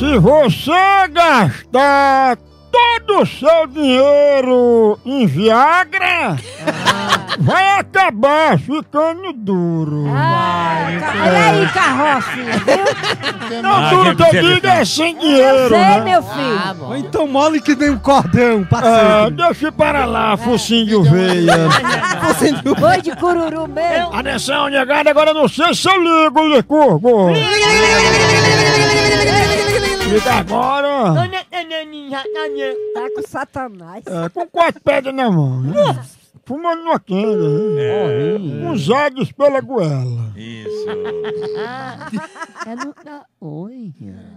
Se você gastar todo o seu dinheiro em Viagra, vai acabar ficando duro. Olha aí, carrocinha, viu? Não, Ah, duro que eu digo é sem dinheiro, Sei, né? meu filho. Ah, bom. Ou então mole que nem um cordão, Ah, parceiro. deixa para lá, focinho de ovelha. Boi de cururu mesmo. Atenção, negada, agora eu não sei se eu ligo, Licurgo. Liga agora. Tá com satanás. É, com quatro pedras na mão, né? Fumando uma quenga, né? Uns olhos pela goela. Isso. É no... ah, Oi.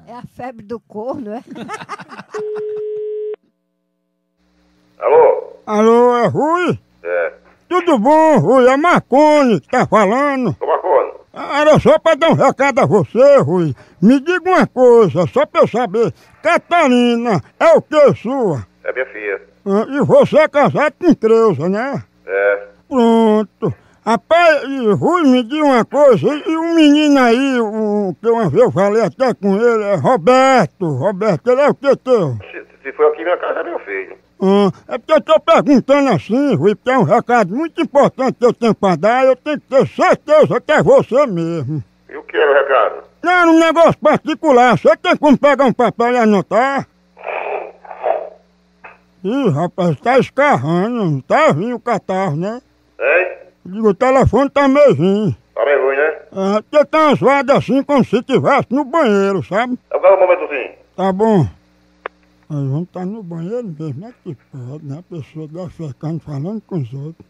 É a febre do corno, é? Alô? Alô, é Rui? É. Tudo bom, Rui? É Marconi que tá falando. Ô, Marconi. Era só pra dar um recado a você, Rui. Me diga uma coisa, só pra eu saber. Catarina é o que sua? É minha filha. Ah, E você é casado com Creuza, né? É. Pronto. Rapaz, e Rui, me diga uma coisa. E e um menino aí, o, que uma vez eu falei até com ele, é Roberto. Roberto, ele é o que teu? Se, for aqui minha casa, é meu filho. Ah, é porque eu tô perguntando assim, Rui, porque é um recado muito importante que eu tenho pra dar, eu tenho que ter certeza que é você mesmo. E o que era o recado? Não, era um negócio particular, você tem como pegar um papel e anotar? Ih, rapaz, tá escarrando, tá vindo o catarro, né? Digo, o telefone tá meio ruim. Tá bem ruim, né? Ah, porque tá vagas assim como se estivesse no banheiro, sabe? Quero um momentozinho. Tá bom. Aí vamos estar no banheiro mesmo, é que pode, né? A pessoa defecando, falando com os outros.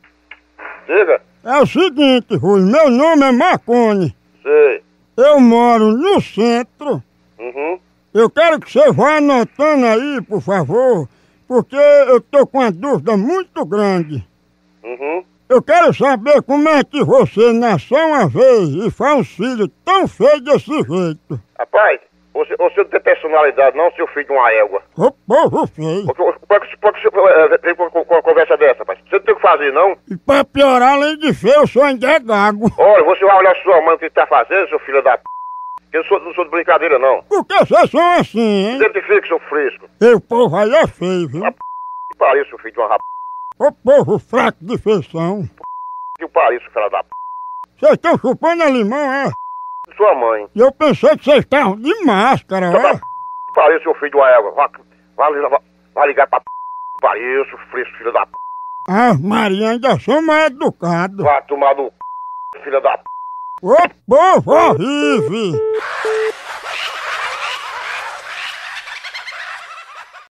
Diga. É o seguinte, Rui, meu nome é Marconi. Sei. Eu moro no centro. Uhum. Eu quero que você vá anotando aí, por favor, porque eu tô com uma dúvida muito grande. Uhum. Eu quero saber como é que você nasceu uma vez e faz um filho tão feio desse jeito. Rapaz, você, você não tem personalidade não, seu filho de uma égua. Ô povo feio. Por que que você vem com uma conversa dessa, rapaz? Você não tem o que fazer, não? E pra piorar, além de feio, eu sou ainda é gago. Olha, você vai olhar sua mãe o que tá fazendo, seu filho da p. Eu sou, não sou de brincadeira, não. Por que vocês são assim, hein? Identifique, seu fresco. E o povo aí é feio, viu? Que pariu, seu filho de uma rap... Ô povo fraco de feição. Que pariu, seu filho da p... Vocês estão chupando a limão, é? Sua mãe. E eu pensei que vocês estavam de máscara, Seu da ó. p... Que pariu, seu filho uma égua. Vai, vai, vai, vai ligar pra p... Pariu, seu fresco, filho da p... Ah, Maria, ainda sou mais educado. Vai tomar no c... filho da p... Ô povo horrível!